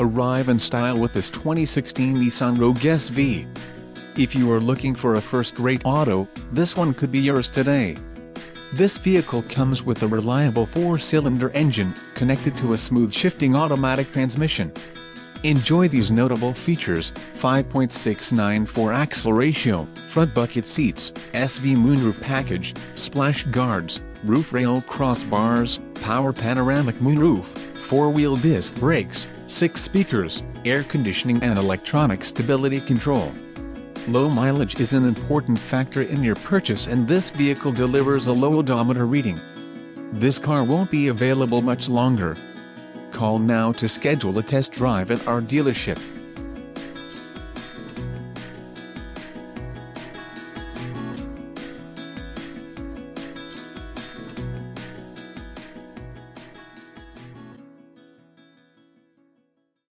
Arrive in style with this 2016 Nissan Rogue SV. If you are looking for a first-rate auto, this one could be yours today. This vehicle comes with a reliable four-cylinder engine, connected to a smooth shifting automatic transmission. Enjoy these notable features, 5.694 axle ratio, front bucket seats, SV moonroof package, splash guards, roof rail crossbars, power panoramic moonroof, four-wheel disc brakes, six speakers, air conditioning and electronic stability control. Low mileage is an important factor in your purchase and this vehicle delivers a low odometer reading. This car won't be available much longer. Call now to schedule a test drive at our dealership.